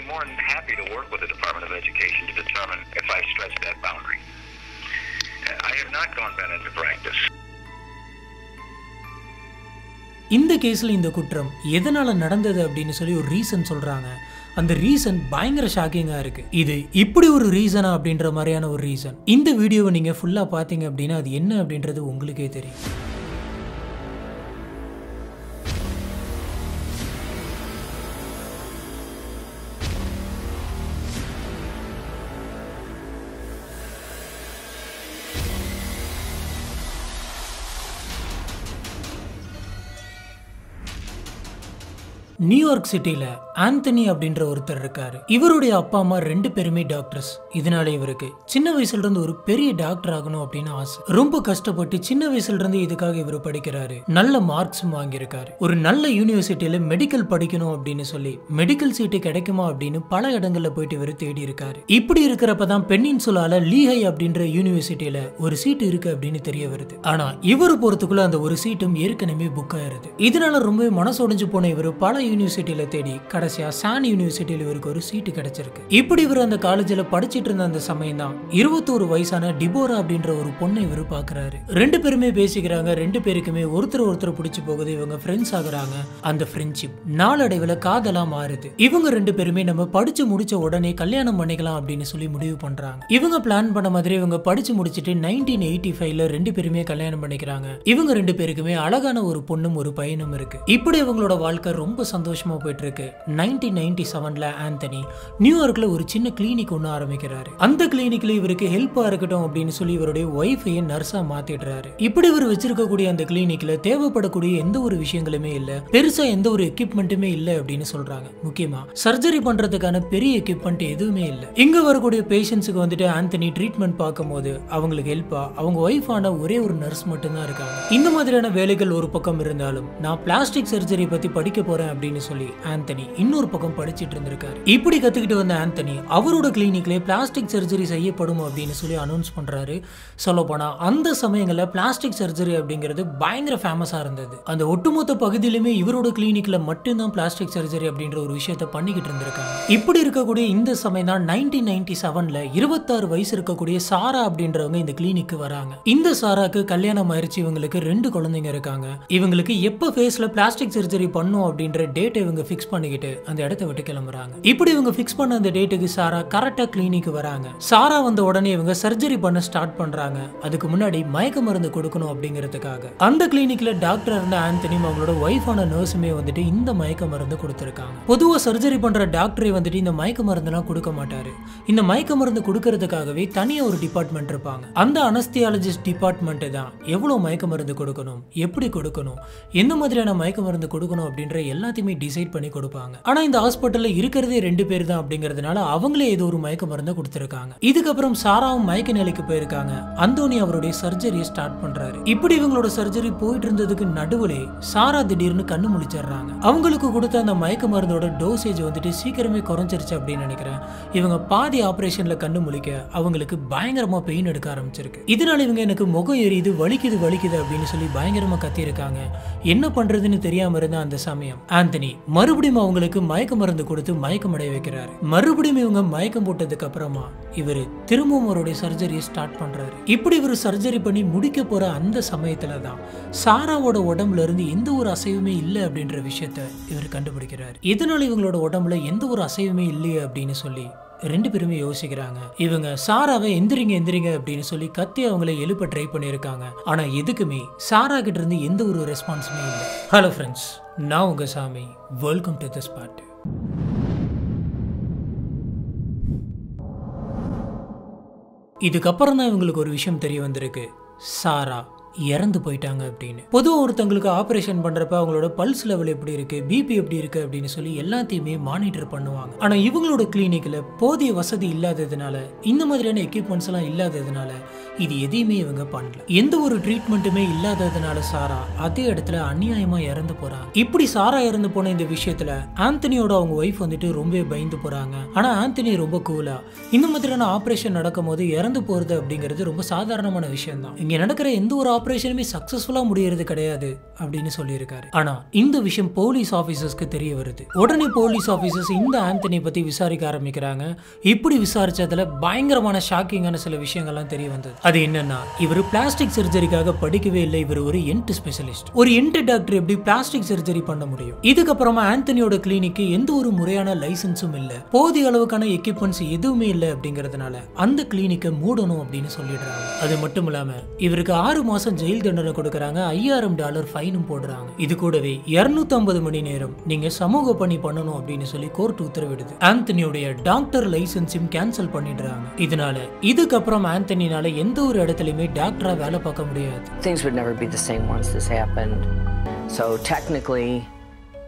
am more than happy to work with the Department of Education to determine if I've stretched that boundary. Uh, I have not gone back into practice. இந்த கேஸில் இந்த குற்றம் எதனால் நடந்தது அப்படின்னு சொல்லி ஒரு ரீசன் சொல்கிறாங்க அந்த ரீசன் பயங்கர ஷாக்கிங்காக இருக்குது இது இப்படி ஒரு ரீசனா அப்படின்ற மாதிரியான ஒரு ரீசன் இந்த வீடியோவை நீங்கள் ஃபுல்லாக பார்த்தீங்க அப்படின்னா அது என்ன அப்படின்றது உங்களுக்கே தெரியும் நியூயார்க் சிட்டியில் ஆந்தனி அப்படின்ற ஒருத்தர் இருக்காரு. இவருடைய அப்பா அம்மா ரெண்டு பேருமே டாக்டர்ஸ் இதனால இவருக்கு சின்ன வயசுல இருந்து ஒரு பெரிய டாக்டர் ஆகணும் அப்படின்னு ஆசை. ரொம்ப கஷ்டப்பட்டு சின்ன வயசுல இருந்து இதுக்காக இவர் படிக்கிறாரு. நல்ல மார்க்ஸும் வாங்கியிருக்காரு. ஒரு நல்ல யூனிவர்சிட்டியில மெடிக்கல் படிக்கணும் அப்படின்னு சொல்லி மெடிக்கல் சீட்டு கிடைக்குமா அப்படின்னு பல இடங்கள்ல போயிட்டு இவர் தேடி இருக்காரு. இப்படி இருக்கிறப்ப தான் பெண்ணின்சுலால லீஹை அப்படின்ற யூனிவர்சிட்டியில ஒரு சீட்டு இருக்கு அப்படின்னு தெரிய வருது. ஆனா இவர் போறதுக்குள்ள அந்த ஒரு சீட்டும் ஏற்கனவே புக் ஆயிருது. இதனால ரொம்பவே மனசு உடைஞ்சு போன இவர் பல யூனிவர்சிட்டியில தேடி கடைசியாக சான் யூனிவர்சிட்டியில் இவருக்கு ஒரு சீட்டு கிடைச்சிருக்கு. இப்படி இவர் அந்த காலேஜ்ல படிச்சிட்டு இருந்த அந்த சமயம் தான் இருபத்தோரு வயசான டிபோரா அப்படின்ற ஒரு பொண்ணை இவர் பாக்குறாரு ரெண்டு பேருமே பேசிக்கிறாங்க ரெண்டு பேருக்குமே ஒருத்தர் ஒருத்தர் பிடிச்சி போகுது இவங்க ஃப்ரெண்ட்ஸ் ஆகுறாங்க. அந்த ஃப்ரெண்ட்ஷிப் நாளடைவில் காதலா மாறுது. இவங்க ரெண்டு பேருமே நம்ம படிச்சு முடிச்ச உடனே கல்யாணம் பண்ணிக்கலாம் அப்படின்னு சொல்லி முடிவு பண்றாங்க. இவங்க பிளான் பண்ண மாதிரி இவங்க படிச்சு முடிச்சிட்டு நைன்டீன் எயிட்டி ஃபைவ்ல ரெண்டு பேருமே கல்யாணம் பண்ணிக்கிறாங்க. இவங்க ரெண்டு பேருக்குமே அழகான ஒரு பொண்ணும் ஒரு பையனும் இருக்கு. இப்படி இவங்களோட வாழ்க்கை ரொம்ப சந்தோஷமா போயிட்டு இருக்கு. நைன்டீன் நைன்டி செவன்ல ஆந்தனி நியூயார்க்ல ஒரு சின்ன கிளினிக் ஒன்று ஆரம்பிக்கிறாரு. அந்த கிளினிக்ல இவருக்கு ஹெல்ப்பாக இருக்கட்டும் அப்படின்னு சொல்லி இவருடைய ஒய்ஃபையை நர்ஸா மாத்திடுறாரு. இப்படி இவர் வச்சிருக்கக்கூடிய அந்த கிளினிக்கில் தேவைப்படக்கூடிய எந்த ஒரு விஷயங்களுமே இல்லை. பெருசா எந்த ஒரு எக்யூப்மெண்ட்டுமே இல்லை அப்படின்னு சொல்றாங்க. முக்கியமா சர்ஜரி பண்றதுக்கான பெரிய எக்யூப்மெண்ட் எதுவுமே இல்லை. இங்க வரக்கூடிய பேஷண்ட்ஸுக்கு வந்துட்டு ஆந்தனி ட்ரீட்மெண்ட் பார்க்கும்போது அவங்களுக்கு ஹெல்ப்பா அவங்க ஒய்ஃபான ஒரே ஒரு நர்ஸ் மட்டும்தான் இருக்காங்க. இந்த மாதிரியான வேலைகள் ஒரு பக்கம் இருந்தாலும் நான் பிளாஸ்டிக் சர்ஜரி பத்தி படிக்க போறேன் அப்படின்னு சொல்லி ஆந்தனி இன்னொரு பக்கம் படிச்சுட்டு இருந்திருக்காரு. இப்படி கத்துக்கிட்டு வந்த ஆந்தனி அவரோட கிளினிக்ல பிளாஸ்டிக் சர்ஜரி செய்யப்படும் அப்படின்னு சொல்லி அனௌன்ஸ் பண்றாரு. சொல்ல போனா அந்த சமயங்கள்ல பிளாஸ்டிக் சர்ஜரி அப்படிங்கிறது பயங்கர ஃபேமஸா இருந்தது. அந்த ஒட்டுமொத்த பகுதியிலுமே இவரோட கிளினிக்ல மட்டும்தான் பிளாஸ்டிக் சர்ஜரி அப்படின்ற ஒரு விஷயத்த பண்ணிக்கிட்டு இருந்திருக்காங்க. இப்படி இருக்கக்கூடிய இந்த சமயம் தான் நைன்டீன் நைன்டி செவன்ல இருபத்தாறு வயசு இருக்கக்கூடிய சாரா அப்படின்றவங்க இந்த கிளினிக்கு வராங்க. இந்த சாராக்கு கல்யாணம் ஆயிடுச்சு இவங்களுக்கு ரெண்டு குழந்தைங்க இருக்காங்க. இவங்களுக்கு எப்ப ஃபேஸ்ல பிளாஸ்டிக் சர்ஜரி பண்ணும் அப்படின்ற டேட்டை இவங்க ஃபிக்ஸ் பண்ணிக்கிட்டு அந்த இடத்த விட்டு கிளம்புறாங்க. இப்படி இவங்க ஃபிக்ஸ் பண்ண அந்த டேட்டுக்கு சாரா கரெக்டா கிளினிக் வராங்க. சாரா வந்த உடனே இவங்க சர்ஜரி பண்ண ஸ்டார்ட் பண்றாங்க. அதுக்கு முன்னாடி மயக்க மருந்து கொடுக்கணும் அப்படிங்கிறதுக்காக. அந்த கிளினிக்ல டாக்டர் இருந்த ஆந்தனியும் அவங்களோட ஒய்ஃபான நர்ஸுமே வந்துட்டு இந்த மயக்க மருந்து கொடுத்துருக்காங்க. பொதுவா சர்ஜரி பண்ற டாக்டரே வந்துட்டு இந்த மயக்க மருந்துலாம் கொடுக்க மாட்டாரு. இந்த மயக்க மருந்து கொடுக்கறதுக்காகவே தனியா ஒரு டிபார்ட்மெண்ட் இருப்பாங்க. அந்த அனஸ்தியாலஜிஸ்ட் டிபார்ட்மெண்ட் தான் எவ்வளவு மயக்க மருந்து கொடுக்கணும் எப்படி கொடுக்கணும் எந்த மாதிரியான மயக்க மருந்து கொடுக்கணும் அப்படின்ற எல்லாத்தையுமே டிசைட் பண்ணி கொடுப்பாங்க. ஆனா இந்த ஹாஸ்பிட்டல்ல இருக்கிறதே ரெண்டு பேர் தான் அப்படிங்கறதுனால அவங்களே ஏதோ ஒரு மயக்க மருந்தை கொடுத்துருக்காங்க. இதுக்கப்புறம் சாராவும் மயக்க நிலைக்கு போயிருக்காங்க. அந்தோனி அவருடைய சர்ஜரியை ஸ்டார்ட் பண்றாரு. இப்படி இவங்களோட சர்ஜரி போயிட்டு இருந்ததுக்கு நடுவுலே சாரா திடீர்னு கண்ணு முழிச்சிடுறாங்க. அவங்களுக்கு கொடுத்த அந்த மயக்க மருந்தோட டோசேஜ் வந்துட்டு சீக்கிரமே குறைஞ்சிருச்சு அப்படின்னு நினைக்கிறேன். இவங்க பாதி ஆபரேஷன்ல கண்ணு முழிக்க அவங்களுக்கு பயங்கரமா பெயின் எடுக்க ஆரம்பிச்சிருக்கு. இதனால இவங்க எனக்கு முகம் எரியுது வலிக்குது வலிக்குது அப்படின்னு சொல்லி பயங்கரமா கத்தியிருக்காங்க. என்ன பண்றதுன்னு தெரியாம இருந்த அந்த சமயம். ஆந்தனி மறுபடியும் அவங்களுக்கு மயக்க மருந்து கொடுத்து மயக்கம் அடைய வைக்கிறாரு. மறுபடியும் இவங்க மயக்கம் போட்டதுக்கு அப்புறமா இவர் திரும்பவும் அவருடைய சர்ஜரியை ஸ்டார்ட் பண்றாரு. இப்படி இவர் சர்ஜரி பண்ணி முடிக்க போற அந்த சமயத்துல தான் சாராவோட உடம்புல இருந்து எந்த ஒரு அசைவுமே இல்லை அப்படின்ற விஷயத்த இவர் கண்டுபிடிக்கிறார். இதனால இவங்களோட உடம்புல எந்த ஒரு அசைவுமே இல்லையே அப்படின்னு சொல்லி ரெண்டு பேருமே யோசிக்கிறாங்க. இவங்க சாராவை எந்திரிங்க எந்திரிங்க அப்படின்னு சொல்லி கத்தி அவங்களை எழுப்ப ட்ரை பண்ணியிருக்காங்க. ஆனா எதுக்குமே சாரா கிட்ட இருந்து எந்த ஒரு ரெஸ்பான்ஸுமே இல்லை. ஹலோ ஃப்ரெண்ட்ஸ் நான் உங்க சாமி. வெல்கம் டு திஸ் பாட்டு இதுக்கப்புறம் தான் இவங்களுக்கு ஒரு விஷயம் தெரிய வந்திருக்கு. சாரா. இறந்து போயிட்டாங்க அப்படின்னு. பொதுவாக ஒருத்தங்களுக்கு ஆப்ரேஷன் பண்ணுறப்ப அவங்களோட பல்ஸ் லெவல் எப்படி இருக்குது பிபி எப்படி இருக்குது அப்படின்னு சொல்லி எல்லாத்தையுமே மானிட்டர் பண்ணுவாங்க. ஆனால் இவங்களோட கிளினிக்கில் போதிய வசதி இல்லாததுனால இந்த மாதிரியான எக்யூப்மெண்ட்ஸ் எல்லாம் இல்லாததுனால இது எதையுமே இவங்க பண்ணல. எந்த ஒரு ட்ரீட்மெண்ட்டுமே இல்லாததுனால சாரா அதே இடத்துல அநியாயமாக இறந்து போகிறாங்க இப்படி சாரா இறந்து போன இந்த விஷயத்தில் ஆந்தனியோட அவங்க ஒய்ஃப் வந்துட்டு ரொம்பவே பயந்து போகிறாங்க ஆனால் ஆந்தனி ரொம்ப கூலா இந்த மாதிரியான ஆப்ரேஷன் நடக்கும் போது இறந்து போகிறது அப்படிங்கிறது ரொம்ப சாதாரணமான விஷயம் தான் இங்கே நடக்கிற எந்த ஒரு ஆப்ரேஷனுமே சக்சஸ்ஃபுல்லா முடியறது கிடையாது அப்படின்னு சொல்லியிருக்காரு. ஆனால் இந்த விஷயம் போலீஸ் ஆஃபீஸர்ஸ்க்கு தெரிய வருது. உடனே போலீஸ் ஆஃபீஸர்ஸ் இந்த ஆந்தனி பற்றி விசாரிக்க ஆரம்பிக்கிறாங்க. இப்படி விசாரிச்சதுல பயங்கரமான ஷாக்கிங்கான சில விஷயங்கள்லாம் தெரிய வந்தது. அது என்னன்னா இவர் பிளாஸ்டிக் சர்ஜரிக்காக படிக்கவே இல்லை. இவர் ஒரு என்ட் ஸ்பெஷலிஸ்ட் ஒரு என்ட் டாக்டர் எப்படி பிளாஸ்டிக் சர்ஜரி பண்ண முடியும்? இதுக்கப்புறமா ஆந்தனியோட கிளினிக்கு எந்த ஒரு முறையான லைசன்ஸும் இல்ல. போதிய அளவுக்கான எக்யூப்மெண்ட்ஸ் எதுவுமே இல்லை அப்படிங்கறதுனால அந்த கிளினிக்கை மூடணும் அப்படின்னு சொல்லிடுறாங்க. அது மட்டும் இல்லாம இவருக்கு ஆறு மாசம் ஜெயில் தண்டனை கொடுக்கறாங்க ஐயாயிரம் டாலர் ஃபைனும் போடுறாங்க. இது கூடவே 250 மணி நேரம் நீங்க சமூக பணி பண்ணணும் அப்படின்னு சொல்லி கோர்ட் உத்தரவிடுது. ஆந்தனியோடைய டாக்டர் லைசன்ஸையும் கேன்சல் பண்ணிடுறாங்க. இதனால இதுக்கப்புறம் ஆந்தனினால எந்த ஒரு இடத்துலயுமே டாக்டரா வேலை பார்க்க முடியாது. Things would never be the same once this happened. So technically,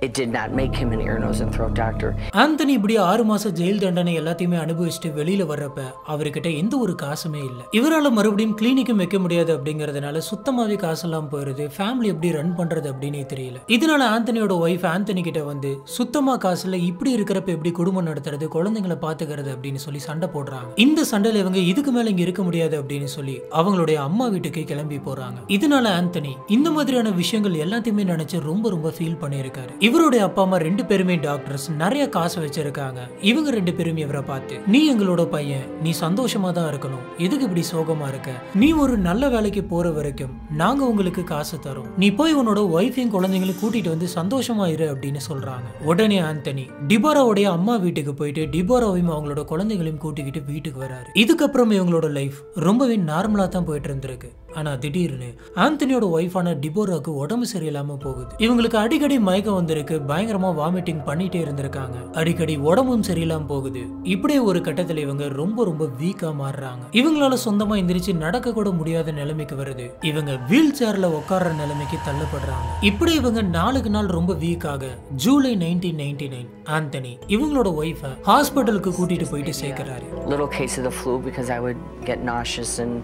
it did not make him an ear, nose, and throat doctor. Anthony இப்படி ஆறு மாசம் ஜெயில் தண்டனை எல்லாத்தையுமே அனுபவிச்சுட்டு வெளியில வர்றப்ப அவர்கிட்ட எந்த ஒரு காசுமே இல்லை. இவரால மறுபடியும் கிளினிக்கும் வைக்க முடியாது அப்படிங்கறதுனால சுத்தமாவே காசெல்லாம் போயிருது. ஃபேமிலி எப்படி ரன் பண்றது அப்படின்னே தெரியல. இதனால ஆந்தனியோட ஒய்ஃப் ஆந்தனி கிட்ட வந்து சுத்தமா காசு இல்ல இப்படி இருக்கிறப்ப எப்படி குடும்பம் நடத்துறது குழந்தைங்களை பாத்துக்கிறது அப்படின்னு சொல்லி சண்டை போடுறாங்க. இந்த சண்டையில இவங்க இதுக்கு மேல இங்க இருக்க முடியாது அப்படின்னு சொல்லி அவங்களுடைய அம்மா வீட்டுக்கு கிளம்பி போறாங்க. இதனால ஆந்தனி இந்த மாதிரியான விஷயங்கள் எல்லாத்தையுமே நினைச்சு ரொம்ப ரொம்ப ஃபீல் பண்ணியிருக்காரு. இவருடைய அப்பா அம்மா ரெண்டு பேருமே டாக்டர்ஸ் நிறைய காசு வச்சிருக்காங்க. இவங்க ரெண்டு பேரும் இவரை பார்த்து நீ எங்களோட பையன். நீ சந்தோஷமா தான் இருக்கணும். எதுக்கு இப்படி சோகமா இருக்க? நீ ஒரு நல்ல வேலைக்கு போற வரைக்கும் நாங்க உங்களுக்கு காசு தரோம். நீ போய் உன்னோட ஒய்ஃபையும் குழந்தைங்களையும் கூட்டிட்டு வந்து சந்தோஷமா இரு அப்படின்னு சொல்றாங்க. உடனே ஆந்தனி டிபோராவுடைய அம்மா வீட்டுக்கு போயிட்டு டிபோராவையும் அவங்களோட குழந்தைகளையும் கூட்டிக்கிட்டு வீட்டுக்கு வராரு. இதுக்கப்புறம் இவங்களோட லைஃப் ரொம்பவே நார்மலா தான் போயிட்டு இருந்திருக்கு. ஆனா திடீர்னு ஆந்தனியோட ஒய்ஃபான டிபோராக்கு உடம்பு சரியில்லாம போகுது. இவங்களுக்கு அடிக்கடி மயக்கம் வந்திருக்கு பயங்கரமா வாமிட்டிங் பண்ணிட்டே இருந்திருக்காங்க. அடிக்கடி உடம்பும் சரியில்லாம போகுது. இப்படியே ஒரு கட்டத்துல இவங்க ரொம்ப ரொம்ப வீக்கா மாறுறாங்க. இவங்களால சொந்தமா எந்திரிச்சு நடக்க கூட முடியாத நிலைமைக்கு வருது. இவங்க வீல் சேர்ல உட்கார்ற நிலைமைக்கு தள்ளப்படுறாங்க. இப்படி இவங்க நாளுக்கு நாள் ரொம்ப வீக்காக July nineteen ninety nine Anthony இவங்களோட ஒய்ஃபை ஹாஸ்பிட்டலுக்கு கூட்டிட்டு போயிட்டு சேர்க்கிறாரு. Little case of the flu because I would get nauseous and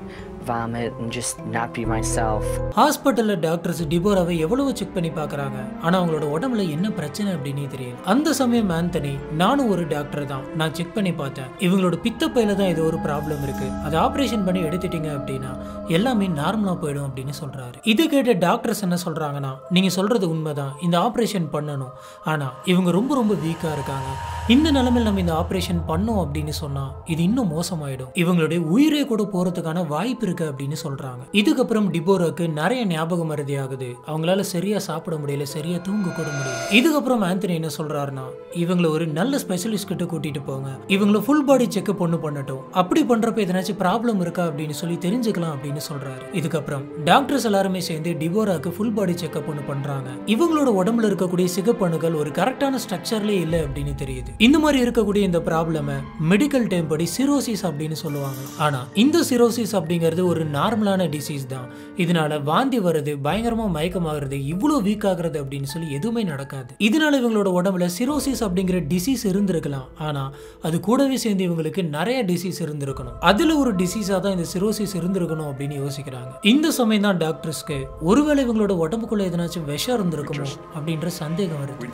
vomit and just not be myself. ஹாஸ்பிட்டல்ல டாக்டர்ஸ் டிபோராவை எவ்வளவு செக் பண்ணி பார்க்கறாங்க? ஆனா அவங்களோட உடம்புல என்ன பிரச்சனை அப்படின்னே தெரியல. அந்த சமயம் ஆந்தனி நானும் ஒரு டாக்டர் தான். நான் செக் பண்ணி பார்த்தேன். இவங்களோட பித்தப்பையில தான் ஏதோ ஒரு ப்ராப்ளம் இருக்கு. அதை ஆபரேஷன் பண்ணி எடுத்துட்டீங்க அப்படின்னா எல்லாமே நார்மலா போயிடும் அப்படின்னு சொல்றாரு. இது கேட்ட டாக்டர்ஸ் என்ன சொல்றாங்கன்னா நீங்க சொல்றது உண்மைதான். இந்த ஆபரேஷன் பண்ணணும். ஆனா இவங்க ரொம்ப ரொம்ப வீக்கா இருக்காங்க. இந்த நிலைமையில் நம்ம இந்த ஆபரேஷன் பண்ணோம் அப்படின்னு சொன்னா இது இன்னும் மோசமாயிடும். இவங்களுடைய உயிரே கூட போறதுக்கான வாய்ப்பு இருக்கு. இருக்கு அப்படின்னு சொல்றாங்க. இதுக்கப்புறம் டிபோராக்கு நிறைய ஞாபகம் மருதி ஆகுது. அவங்களால சரியா சாப்பிட முடியல சரியா தூங்க கூட முடியல. இதுக்கப்புறம் ஆந்தனி என்ன சொல்றாருன்னா இவங்களை ஒரு நல்ல ஸ்பெஷலிஸ்ட் கிட்ட கூட்டிட்டு போங்க. இவங்களை ஃபுல் பாடி செக்அப் ஒன்று பண்ணட்டும். அப்படி பண்றப்ப எதனாச்சும் ப்ராப்ளம் இருக்கா அப்படின்னு சொல்லி தெரிஞ்சுக்கலாம் அப்படின்னு சொல்றாரு. இதுக்கப்புறம் டாக்டர்ஸ் எல்லாருமே சேர்ந்து டிபோராக்கு ஃபுல் பாடி செக்அப் ஒன்று பண்றாங்க. இவங்களோட உடம்புல இருக்கக்கூடிய சிகப்பணுகள் ஒரு கரெக்டான ஸ்ட்ரக்சர்லேயே இல்லை அப்படின்னு தெரியுது. இந்த மாதிரி இருக்கக்கூடிய இந்த ப்ராப்ளமை மெடிக்கல் டைம் படி சிரோசிஸ் அப்படின்னு சொல்லுவாங்க. ஆனா இந்த சிரோசிஸ் அப்படிங்கிறது ஒரு நார்மலான டிசீஸ் தான். இதனால வாந்தி வருது பயங்கரமா மயக்கமாகிறது இவ்வளவு வீக் ஆகுறது அப்படின்னு சொல்லி எதுவுமே நடக்காது. இதனால இவங்களோட உடம்புல சிரோசிஸ் அப்படிங்கிற டிசீஸ் இருந்திருக்கலாம். ஆனா அது கூடவே சேர்ந்து இவங்களுக்கு நிறைய டிசீஸ் இருந்திருக்கணும். அதுல ஒரு டிசீஸா தான் இந்த சிரோசிஸ் இருந்திருக்கணும் அப்படின்னு யோசிக்கிறாங்க. இந்த சமயம் தான் டாக்டர்ஸ்க்கு ஒருவேளை இவங்களோட உடம்புக்குள்ள எதனாச்சும் விஷம் இருந்திருக்குமோ அப்படின்ற சந்தேகம் வருது.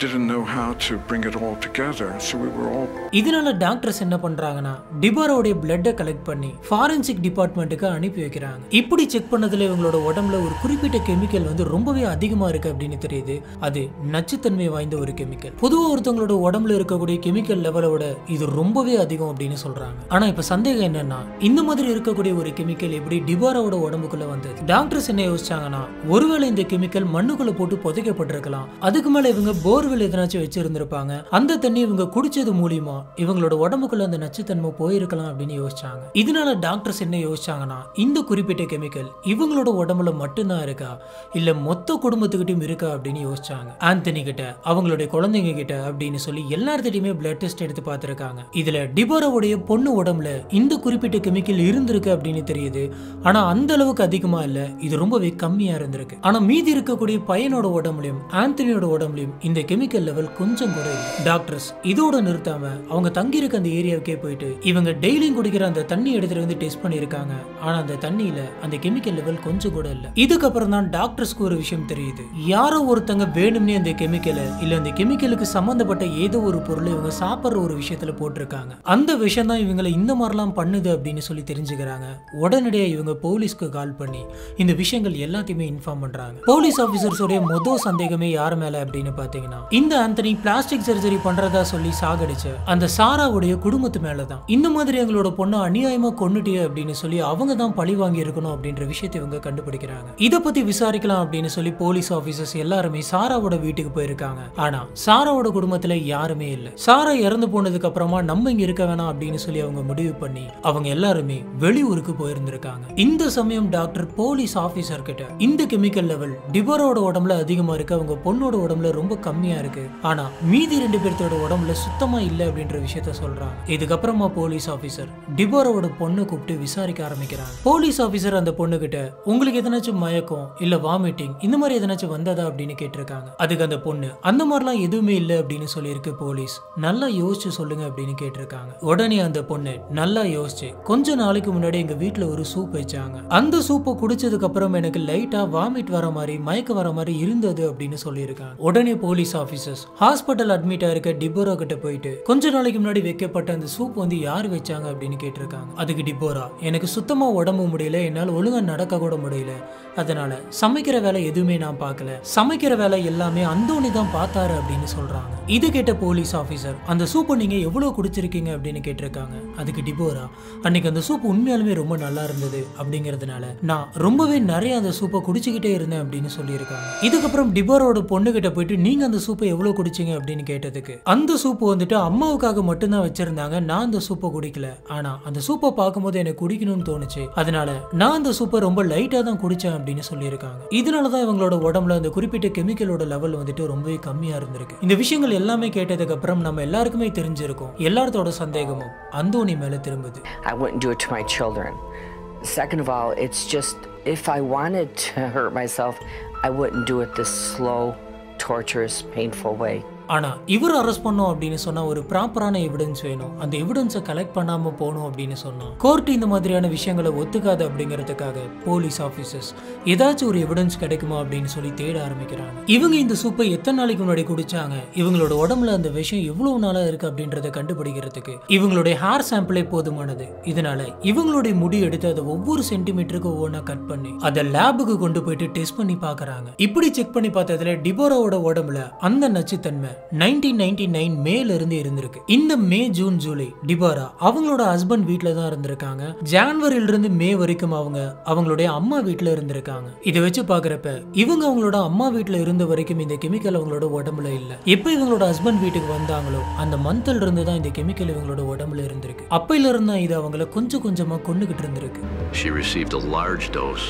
இதனால டாக்டர்ஸ் என்ன பண்றாங்கன்னா டிபாரோடைய பிளட்டை கலெக்ட் பண்ணி ஃபாரன்சிக் டிபார்ட்மெண்ட்டுக்கு அனுப்பி வைக்கிறாங்க. இப்படி செக் பண்ணதுல இவங்களோட உடம்புல ஒரு குறிப்பிட்ட கெமிக்கல் வந்து ரொம்பவே அதிகமா இருக்கு அப்படின்னு தெரியுது. அது நச்சுத்தன்மை வாய்ந்த ஒரு கெமிக்கல் பொதுவா ஒருத்தவங்களோட உடம்புல இருக்கக்கூடிய கெமிக்கல் லெவலோட இது ரொம்பவே அதிகம் அப்படின்னு சொல்றாங்க. ஆனா இப்ப சந்தேகம் என்னன்னா இந்த மாதிரி இருக்கக்கூடிய ஒரு கெமிக்கல் எப்படி டிபாராவோட உடம்புக்குள்ள வந்தது? டாக்டர்ஸ் என்ன யோசிச்சாங்கன்னா ஒருவேளை இந்த கெமிக்கல் மண்ணுக்குள்ள போட்டு புதைக்கப்பட்டிருக்கலாம். அதுக்கு மேல இவங்க போர்வெல் எதனாச்சும் வச்சிருந்திருப்பாங்க. அந்த தண்ணி இவங்க குடிச்சது மூலியமா இவங்களோட உடம்புக்குள்ள அந்த நச்சுத்தன்மை போயிருக்கலாம் அப்படின்னு யோசிச்சாங்க. இதனால டாக்டர்ஸ் என்ன யோசிச்சாங்கன்னா இந்த குறிப்பிட்ட கெமிக்கல் இவங்களோட உடம்புல மட்டும்தான் இருக்கா? இல்ல மொத்த குடும்பத்துக்கிட்டையும் இருக்கா அப்படின்னு யோசிச்சாங்க. ஆந்தனி கிட்ட அவங்களுடைய குழந்தைங்க கிட்ட அப்படின்னு சொல்லி எல்லார்த்திட்டையுமே பிளட் டெஸ்ட் எடுத்து பார்த்துருக்காங்க. இதுல டிபோராவுடைய பொண்ணு உடம்புல இந்த குறிப்பிட்ட கெமிக்கல் இருந்திருக்கு அப்படின்னு தெரியுது. ஆனா அந்த அளவுக்கு அதிகமா இல்ல. இது ரொம்பவே கம்மியா இருந்திருக்கு. ஆனா மீதி இருக்கக்கூடிய பையனோட உடம்புலயும் ஆந்தனியோட உடம்புலயும் இந்த கெமிக்கல் லெவல் கொஞ்சம் கூட இல்லை. டாக்டர்ஸ் இதோட நிறுத்தாம அவங்க தங்கியிருக்க அந்த ஏரியாவுக்கே போயிட்டு இவங்க டெய்லியும் குடிக்கிற அந்த தண்ணி எடுத்துட்டு வந்து டெஸ்ட் பண்ணியிருக்காங்க. ஆனா அந்த அந்த தண்ணியில அந்த கெமிக்கல் லெவல் கொஞ்சம் கூட இல்ல. இதுக்கப்புறம் தான் டாக்டர்ஸ்க்கு ஒரு விஷயம் தெரியுது. யாரோ ஒருத்தங்க வேணும்னே அந்த கெமிக்கலை இல்ல அந்த கெமிக்கலுக்கு சம்பந்தப்பட்ட ஏதோ ஒரு பொருளை இவங்க சாப்பிடுற ஒரு விஷயத்துல போட்டிருக்காங்க. அந்த விஷயம் தான் இவங்களை இந்த மாதிரிலாம் பண்ணுது அப்படின்னு சொல்லி தெரிஞ்சுக்கிறாங்க. உடனடியாக இவங்க போலீஸ்க்கு கால் பண்ணி இந்த விஷயங்கள் எல்லாத்தையுமே இன்ஃபார்ம் பண்றாங்க. போலீஸ் ஆஃபீஸர்ஸோடைய மொதல் சந்தேகமே யார் மேல அப்படின்னு பாத்தீங்கன்னா இந்த ஆந்தனி பிளாஸ்டிக் சர்ஜரி பண்றதா சொல்லி சாகடிச்ச அந்த சாராவுடைய குடும்பத்து மேலதான். இந்த மாதிரி எங்களோட பொண்ணை அநியாயமா கொண்டுட்டே அப்படின்னு சொல்லி அவங்க தான் பழி வாங்கி இருக்கணும் அப்படின்ற விஷயத்தை இவங்க கண்டுபிடிக்கிறாங்க. இதை பத்தி விசாரிக்கலாம் அப்படின்னு சொல்லி போலீஸ் ஆபீசர்ஸ் எல்லாருமே சாராவோட வீட்டுக்கு போயிருக்காங்க. ஆனா சாராவோட குடும்பத்துல யாருமே இல்ல. சாரா இறந்து போனதுக்கு அப்புறமா நம்ம இங்க இருக்க வேணாம் அப்படின்னு சொல்லி அவங்க முடிவு பண்ணி அவங்க எல்லாருமே வெளியூருக்கு போயிருந்திருக்காங்க. இந்த சமயம் டாக்டர் போலீஸ் ஆபீசர் கிட்ட இந்த கெமிக்கல் லெவல் டிபரோட உடம்புல அதிகமா இருக்கு அவங்க பொண்ணோட உடம்புல ரொம்ப கம்மியா இருக்கு. ஆனா மீதி ரெண்டு பேர்த்தோட உடம்புல சுத்தமா இல்ல அப்படின்ற விஷயத்த சொல்றாங்க. இதுக்கப்புறமா போலீஸ் ஆபீசர் டிபரோட பொண்ணை கூப்பிட்டு விசாரிக்க ஆரம்பிக்கிறாங்க. போலீஸ் ஆஃபீஸர் அந்த பொண்ணுகிட்ட உங்களுக்கு எதனாச்சும் மயக்கம் இல்ல வாமிட்டிங் இந்த மாதிரி எதனாச்சும் வந்ததா? அப்படின்னு கேட்டிருக்காங்க. அதுக்கு அந்த பொண்ணு அந்த மாதிரிலாம் எதுவுமே இல்ல அப்படின்னு சொல்லியிருக்கு போலீஸ். நல்லா யோசிச்சு சொல்லுங்க அப்படின்னு கேட்டிருக்காங்க. உடனே அந்த பொண்ணு நல்லா யோசிச்சு கொஞ்ச நாளைக்கு முன்னாடி எங்க வீட்டுல ஒரு சூப் வச்சாங்க. அந்த சூப்பை குடிச்சதுக்கு அப்புறம் எனக்கு லைட்டா வாமிட் வர மாதிரி மயக்க வர மாதிரி இருந்தது அப்படின்னு சொல்லியிருக்காங்க. உடனே போலீஸ் ஆபீசர்ஸ் ஹாஸ்பிட்டல் அட்மிட் ஆயிருக்க டிபோரா கிட்ட போயிட்டு கொஞ்ச நாளைக்கு முன்னாடி வைக்கப்பட்ட அந்த சூப் வந்து யார் வச்சாங்க? அப்படின்னு கேட்டிருக்காங்க. அதுக்கு டிபோரா எனக்கு சுத்தமா உடம்பு முடியல என்னால் ஒழுங்காக நடக்க கூட முடியல. அதனால சமைக்கிற வேலை எதுவுமே நான் பார்க்கல. சமைக்கிற வேலை எல்லாமே அந்தோணி தான் பார்த்தாரு அப்படின்னு சொல்றாங்க. இது கேட்ட போலீஸ் ஆஃபீஸர் அந்த சூப்பை நீங்கள் எவ்வளோ குடிச்சிருக்கீங்க? அப்படின்னு கேட்டிருக்காங்க. அதுக்கு டிபோரா அன்னைக்கு அந்த சூப் உண்மையாலுமே ரொம்ப நல்லா இருந்தது. அப்படிங்கிறதுனால நான் ரொம்பவே நிறைய அந்த சூப்பை குடிச்சுக்கிட்டே இருந்தேன் அப்படின்னு சொல்லியிருக்காங்க. இதுக்கப்புறம் டிபோரோட பொண்ணு கிட்ட போயிட்டு நீங்க அந்த சூப்பை எவ்வளோ குடிச்சிங்க? அப்படின்னு கேட்டதுக்கு அந்த சூப்பு வந்துட்டு அம்மாவுக்காக மட்டும்தான் வச்சிருந்தாங்க. நான் அந்த சூப்பை குடிக்கல. ஆனா அந்த சூப்பை பார்க்கும்போது எனக்கு குடிக்கணும்னு தோணுச்சு. அதனால நான் அந்த சூப்பை ரொம்ப லைட்டா தான் குடிச்சேன் அப்படின்னு சொல்லியிருக்காங்க இதனால தான் இவங்களோட உடம்புல அந்த குறிப்பிட்ட கெமிக்கலோட லெவல் வந்துட்டு ரொம்பவே கம்மியா இருந்திருக்கு இந்த விஷயங்கள் எல்லாமே கேட்டதுக்கு அப்புறம் நம்ம எல்லாருக்குமே தெரிஞ்சிருக்கும் எல்லாத்தோட சந்தேகமும் அந்தோனி மேல திரும்புது I wouldn't do it to my children. Second of all, it's just if I wanted to hurt myself, I wouldn't do it this slow, torturous, painful way. ஆனால் இவர் அரெஸ்ட் பண்ணோம் அப்படின்னு சொன்னால் ஒரு ப்ராப்பரான எவிடன்ஸ் வேணும். அந்த எவிடன்ஸை கலெக்ட் பண்ணாமல் போகணும் அப்படின்னு சொன்னால் கோர்ட் இந்த மாதிரியான விஷயங்களை ஒத்துக்காது அப்படிங்கிறதுக்காக போலீஸ் ஆஃபீஸர்ஸ் ஏதாச்சும் ஒரு எவிடன்ஸ் கிடைக்குமா அப்படின்னு சொல்லி தேட ஆரம்பிக்கிறாங்க. இவங்க இந்த சூப்பை எத்தனை நாளைக்கு முன்னாடி குடிச்சாங்க? இவங்களோட உடம்புல அந்த விஷயம் எவ்வளவு நாளாக இருக்கு அப்படின்றத கண்டுபிடிக்கிறதுக்கு இவங்களுடைய ஹேர் சாம்பிளே போதுமானது. இதனால இவங்களுடைய முடி எடுத்து அதை ஒவ்வொரு சென்டிமீட்டருக்கு ஒவ்வொன்றா கட் பண்ணி அதை லேபுக்கு கொண்டு போயிட்டு டெஸ்ட் பண்ணி பார்க்குறாங்க. இப்படி செக் பண்ணி பார்த்ததுல டிபோராவோட உடம்புல அந்த நச்சுத்தன்மை நைன்டீன் நைன்டி நைன் மேல இருந்து இருந்திருக்கு. இந்த மே ஜூன் ஜூலை டிபாரா அவங்களோட ஹஸ்பண்ட் வீட்டில் தான் இருந்திருக்காங்க. ஜான்வரியில இருந்து மே வரைக்கும் அவங்க அவங்களுடைய அம்மா வீட்டில் இருந்திருக்காங்க. இதை வச்சு பாக்குறப்ப இவங்க அவங்களோட அம்மா வீட்டில் இருந்த வரைக்கும் இந்த கெமிக்கல் அவங்களோட உடம்புல இல்ல. எப்ப இவங்களோட ஹஸ்பண்ட் வீட்டுக்கு வந்தாங்களோ அந்த மந்த்ல இருந்து தான் இந்த கெமிக்கல் இவங்களோட உடம்புல இருந்திருக்கு. அப்பையில இருந்து தான் இது அவங்கள கொஞ்சம் கொஞ்சமா கொண்டுகிட்டு இருந்திருக்கு. She received a large dose,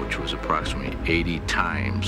which was approximately 80 times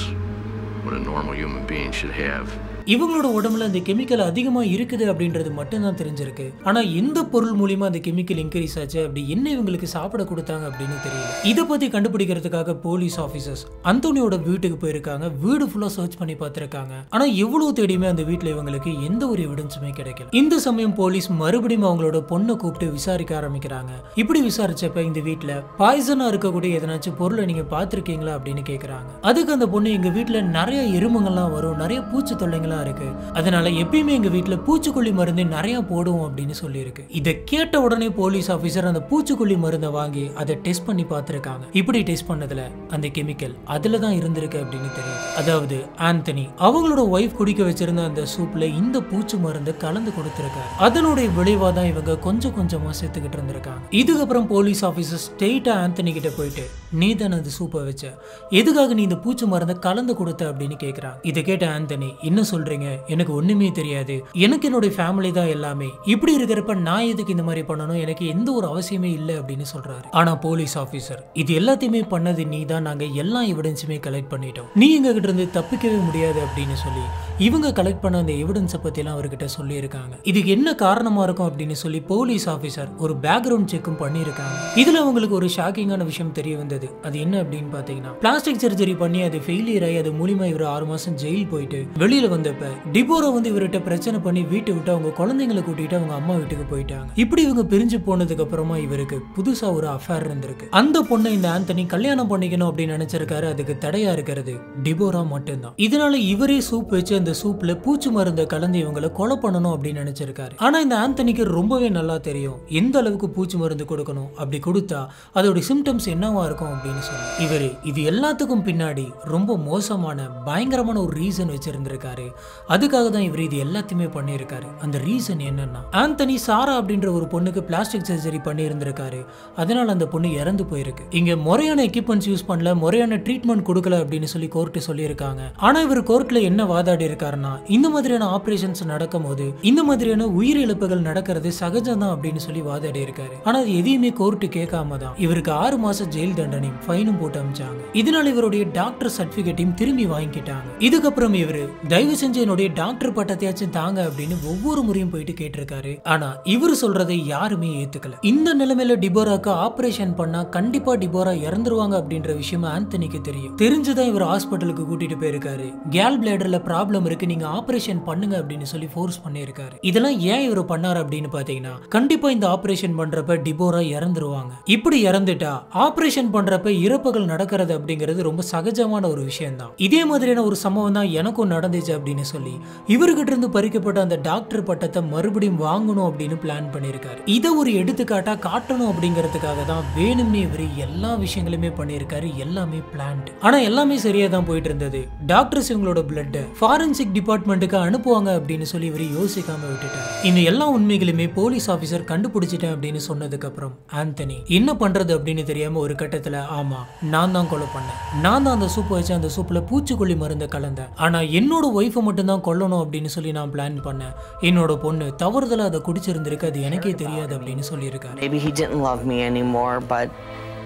what a normal human being should have. இவங்களோட உடம்புல அந்த கெமிக்கல் அதிகமா இருக்குது அப்படின்றது மட்டும்தான் தெரிஞ்சிருக்கு. ஆனா எந்த பொருள் மூலியமா அந்த கெமிக்கல் இன்க்ரீஸ் ஆச்சு அப்படி என்ன இவங்களுக்கு சாப்பிட கொடுத்தாங்க அப்படின்னு தெரியல. இதை பத்தி கண்டுபிடிக்கிறதுக்காக போலீஸ் ஆஃபீஸர்ஸ் அந்தோனியோட வீட்டுக்கு போயிருக்காங்க. வீடு ஃபுல்லா சர்ச் பண்ணி பார்த்துருக்காங்க. ஆனா எவ்வளவு தேடியுமே அந்த வீட்டுல இவங்களுக்கு எந்த ஒரு எவிடன்ஸுமே கிடைக்கல. இந்த சமயம் போலீஸ் மறுபடியும் அவங்களோட பொண்ணை கூப்பிட்டு விசாரிக்க ஆரம்பிக்கிறாங்க. இப்படி விசாரிச்சப்ப இந்த வீட்டில் பாய்சனாக இருக்கக்கூடிய எதனாச்சும் பொருளை நீங்க பார்த்துருக்கீங்களா அப்படின்னு கேட்குறாங்க அதுக்கு அந்த பொண்ணு எங்க வீட்டுல நிறைய எறும்புங்கள்லாம் வரும். நிறைய பூச்சி தான் இருக்கு. அதனால எப்பயுமே எங்க வீட்டுல பூச்சிக்கொல்லி மருந்து நிறைய போடுவோம் அப்படின்னு சொல்லியிருக்கு. இதை கேட்ட உடனே போலீஸ் ஆபீசர் அந்த பூச்சிக்கொல்லி மருந்தை வாங்கி அதை டெஸ்ட் பண்ணி பார்த்திருக்காங்க. இப்படி டெஸ்ட் பண்ணதுல அந்த கெமிக்கல் அதுல தான் இருந்திருக்கு அப்படின்னு தெரியும் அதாவது ஆந்தனி அவங்களோட ஒய்ஃப் குடிக்க வச்சிருந்த அந்த சூப்ல இந்த பூச்சி மருந்து கலந்து கொடுத்துருக்காரு. அதனுடைய விளைவா தான் இவங்க கொஞ்சம் கொஞ்சமா சேர்த்துக்கிட்டு இருந்திருக்காங்க. இதுக்கப்புறம் போலீஸ் ஆபீசர் ஸ்ட்ரெயிட்டா ஆந்தனி கிட்ட போயிட்டு நீ தானே அந்த சூப்பை வச்ச? எதுக்காக நீ இந்த பூச்சி மருந்தை கலந்து கொடுத்த? அப்படின்னு கேக்குறாங்க. இதை கேட்ட ஆந்தனி என்ன சொல்றீங்க எனக்கு ஒண்ணுமே தெரியாது. எனக்கு என்னுடைய ஃபேமிலி தான் எல்லாமே. இப்படி இருக்கிறப்ப நான் எதுக்கு இந்த மாதிரி பண்ணணும்? எனக்கு எந்த ஒரு அவசியமே இல்லை அப்படின்னு சொல்றாரு. ஆனா போலீஸ் ஆபீசர் இது எல்லாத்தையுமே பண்ணது நீ தான். நாங்க எல்லா எவிடன்ஸுமே கலெக்ட் பண்ணிட்டோம். நீ எங்க கிட்ட இருந்து தப்பிக்கவே முடியாது அப்படின்னு சொல்லி இவங்க கலெக்ட் பண்ண அந்த எவிடன்ஸை பத்தி எல்லாம் அவர்கிட்ட சொல்லியிருக்காங்க. இதுக்கு என்ன காரணமா இருக்கும் அப்படின்னு சொல்லி போலீஸ் ஆபீசர் ஒரு பேக்ரவுண்ட் செக்கும் பண்ணியிருக்காங்க. இதுல அவங்களுக்கு ஒரு ஷாக்கிங்கான விஷயம் தெரிய வந்தது. அது என்ன அப்படின்னு பாத்தீங்கன்னா பிளாஸ்டிக் சர்ஜரி பண்ணி அது ஃபெயிலியர் ஆகி அது மூலியமா இவர் ஆறு மாசம் ஜெயில் போயிட்டு வெளியில வந்த இருந்தப்ப டிபோரா வந்து இவர்கிட்ட பிரச்சனை பண்ணி வீட்டை விட்டு அவங்க குழந்தைங்களை கூட்டிட்டு அவங்க அம்மா வீட்டுக்கு போயிட்டாங்க. இப்படி இவங்க பிரிஞ்சு போனதுக்கு அப்புறமா இவருக்கு புதுசா ஒரு அஃபேர் இருந்திருக்கு. அந்த பொண்ணை இந்த ஆந்தனி கல்யாணம் பண்ணிக்கணும் அப்படின்னு நினைச்சிருக்காரு. அதுக்கு தடையா இருக்கிறது டிபோரா மட்டும்தான். இதனால இவரே சூப் வச்சு அந்த சூப்ல பூச்சி மருந்தை கலந்து இவங்களை கொலை பண்ணணும் அப்படின்னு நினைச்சிருக்காரு. ஆனா இந்த ஆந்தனிக்கு ரொம்பவே நல்லா தெரியும். எந்த அளவுக்கு பூச்சி மருந்து கொடுக்கணும்? அப்படி கொடுத்தா அதோட சிம்டம்ஸ் என்னவா இருக்கும் அப்படின்னு சொல்லி. இவர் இது எல்லாத்துக்கும் பின்னாடி ரொம்ப மோசமான பயங்கரமான ஒரு ரீசன் வச்சிருந்திருக்காரு. அதுக்காக தான் இவர் இது எல்லாத்தையுமே பண்ணியிருக்காரு. அந்த ரீசன் என்னன்னா ஆந்தனி சாரா அப்படின்ற ஒரு பொண்ணுக்கு பிளாஸ்டிக் சர்ஜரி பண்ணி இருந்திருக்காரு அதனால அந்த பொண்ணு இறந்து போயிருக்கு. இங்க முறையான எக்யூப்மெண்ட்ஸ் யூஸ் பண்ணல முறையான ட்ரீட்மெண்ட் கொடுக்கல அப்படின்னு சொல்லி கோர்ட்டு சொல்லியிருக்காங்க. ஆனா இவர் கோர்ட்ல என்ன வாதாடி இருக்காருன்னா இந்த மாதிரியான ஆபரேஷன்ஸ் நடக்கும்போது இந்த மாதிரியான உயிரிழப்புகள் நடக்கிறது சகஜம் தான் அப்படின்னு சொல்லி வாதாடி இருக்காரு. ஆனா அது எதையுமே கோர்ட்டு கேட்காம தான் இவருக்கு ஆறு மாசம் ஜெயில் தண்டனையும் ஃபைனும் போட்டு அமிச்சாங்க. இதனால இவருடைய டாக்டர் சர்டிபிகேட்டையும் திரும்பி வாங்கிக்கிட்டாங்க. இதுக்கப்புறம் இவரு தயவு செஞ்சு டாக்டர் பட்டத்தையாச்சும் தாங்க அப்படின்னு ஒவ்வொரு முறையும் போயிட்டு கேட்டிருக்காரு. ஆனா இவர் சொல்றதை யாருமே ஏத்துக்கல. இந்த நிலைமையில டிபோராக்கு ஆபரேஷன் பண்ணா கண்டிப்பா டிபோரா இறந்துருவாங்க அப்படின்ற விஷயம் ஆந்தனிக்கு தெரியும். தெரிஞ்சுதான் இவர் ஹாஸ்பிட்டலுக்கு கூட்டிட்டு போயிருக்காரு. கேல் பிளேடர்ல ப்ராப்ளம் இருக்கு நீங்க ஆபரேஷன் பண்ணுங்க அப்படின்னு சொல்லி ஃபோர்ஸ் பண்ணியிருக்காரு. இதெல்லாம் ஏன் இவர் பண்ணாரு அப்படின்னு பாத்தீங்கன்னா கண்டிப்பா இந்த ஆபரேஷன் பண்றப்ப டிபோரா இறந்துருவாங்க. இப்படி இறந்துட்டா ஆபரேஷன் பண்றப்ப இறப்புகள் நடக்கிறது அப்படிங்கிறது ரொம்ப சகஜமான ஒரு விஷயம் தான் இதே மாதிரியான ஒரு சம்பவம் தான் எனக்கும் நடந்துச்சு அப்படின்னு சொல்லி இவர்கிட்ட இருந்து பறிக்கப்பட்ட அந்த டாக்டர் பட்டத்தை மறுபடியும் வாங்கணும் அப்படின்னு பிளான் பண்ணியிருக்காரு. இதை ஒரு எடுத்துக்காட்டா காட்டணும் அப்படிங்கிறதுக்காக தான் வேணும்னே இவர் எல்லா விஷயங்களுமே பண்ணியிருக்காரு எல்லாமே பிளான்ட் ஆனா எல்லாமே சரியா தான் போயிட்டு இருந்தது. டாக்டர்ஸ் இவங்களோட பிளட் ஃபாரன்சிக் டிபார்ட்மெண்ட்டுக்கு அனுப்புவாங்க அப்படின்னு சொல்லி இவர் யோசிக்காம விட்டுட்டார். இந்த எல்லா உண்மைகளுமே போலீஸ் ஆபீசர் கண்டுபிடிச்சிட்டேன் அப்படின்னு சொன்னதுக்கு அப்புறம் ஆந்தனி என்ன பண்றது அப்படின்னு தெரியாம ஒரு கட்டத்துல ஆமா நான் தான் கொலை பண்ணேன். நான் தான் அந்த சூப்பை வச்சு அந்த சூப்ல பூச்சிக்கொல்லி மருந்தை கலந்தேன். ஆனா என்னோட ஒய்ஃபை மட்டும்தான் கொல்லணும் அப்படின்னு சொல்லி நான் பிளான் பண்ணேன் என்னோட பொண்ணு தவறுதல அதை குடிச்சிருந்திருக்கு அது எனக்கே தெரியாது அப்படின்னு சொல்லியிருக்காரு Maybe he didn't love me anymore, but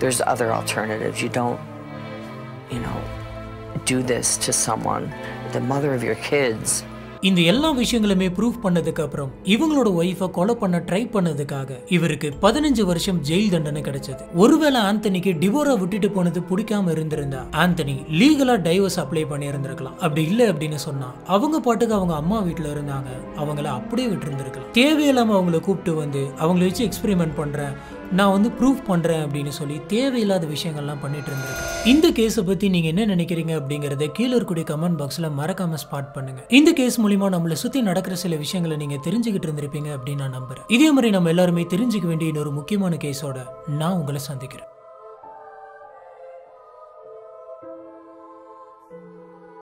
there's other alternatives. You don't, you know, do this to someone, the mother of your kids. இந்த எல்லா விஷயங்களுமே ப்ரூவ் பண்ணதுக்கு அப்புறம் இவங்களோட ஒய்ஃபை கொலை பண்ண ட்ரை பண்ணதுக்காக இவருக்கு பதினஞ்சு வருஷம் ஜெயில் தண்டனை கிடைச்சது. ஒருவேளை ஆந்தனிக்கு டிவோரா விட்டுட்டு போனது பிடிக்காம இருந்திருந்தா ஆந்தனி லீகலா டைவர்ஸ் அப்ளை பண்ணியிருந்திருக்கலாம். அப்படி இல்லை அப்படின்னு சொன்னா அவங்க பாட்டுக்கு அவங்க அம்மா வீட்டில் இருந்தாங்க. அவங்கள அப்படியே விட்டு இருந்திருக்கலாம் தேவையில்லாம அவங்கள கூப்பிட்டு வந்து அவங்கள வச்சு எக்ஸ்பெரிமெண்ட் பண்றேன் நான் வந்து ப்ரூவ் பண்ணுறேன் அப்படின்னு சொல்லி தேவையில்லாத விஷயங்கள்லாம் பண்ணிட்டு இருந்திருக்கேன். இந்த கேஸை பற்றி நீங்கள் என்ன நினைக்கிறீங்க அப்படிங்கிறத கீழே இருக்கக்கூடிய கமெண்ட் பாக்ஸில் மறக்காமல் ஸ்பாட் பண்ணுங்க. இந்த கேஸ் மூலிமா நம்மளை சுற்றி நடக்கிற சில விஷயங்களை நீங்கள் தெரிஞ்சுக்கிட்டு இருந்திருப்பீங்க அப்படின்னு நான் நம்புகிறேன் இதே மாதிரி நம்ம எல்லாருமே தெரிஞ்சுக்க வேண்டிய இன்னொரு முக்கியமான கேஸோட நான் உங்களை சந்திக்கிறேன்.